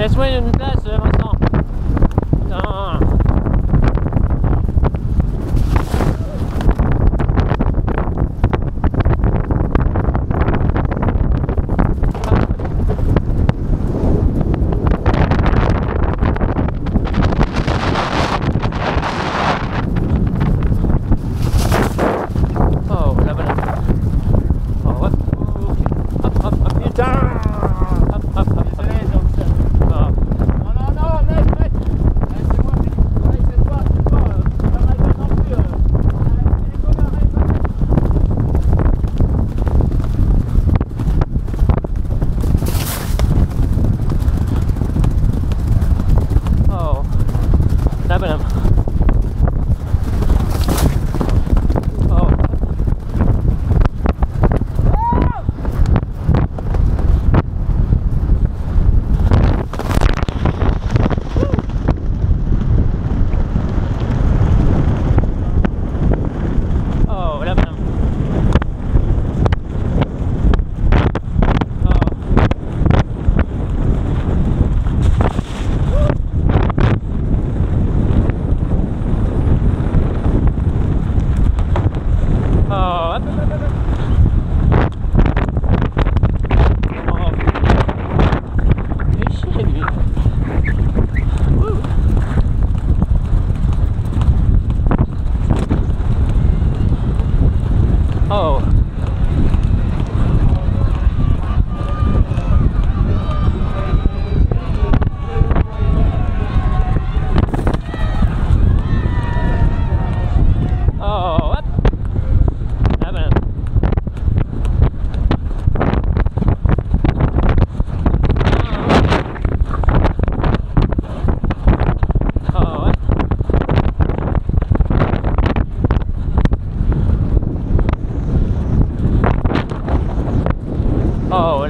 That's when that's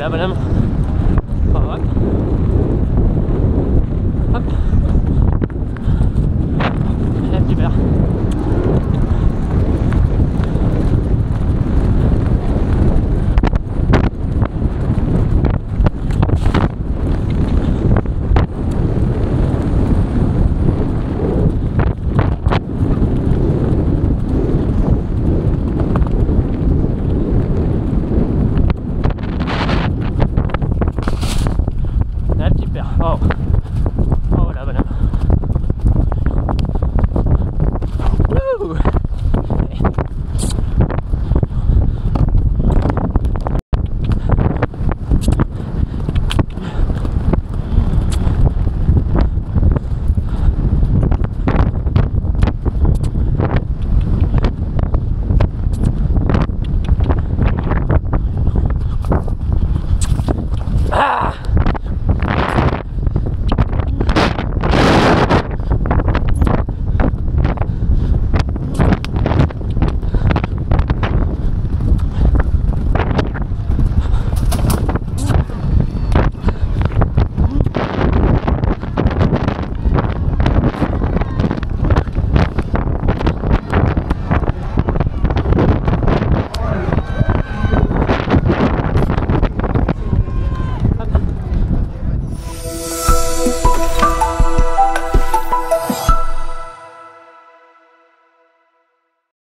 والعمل ام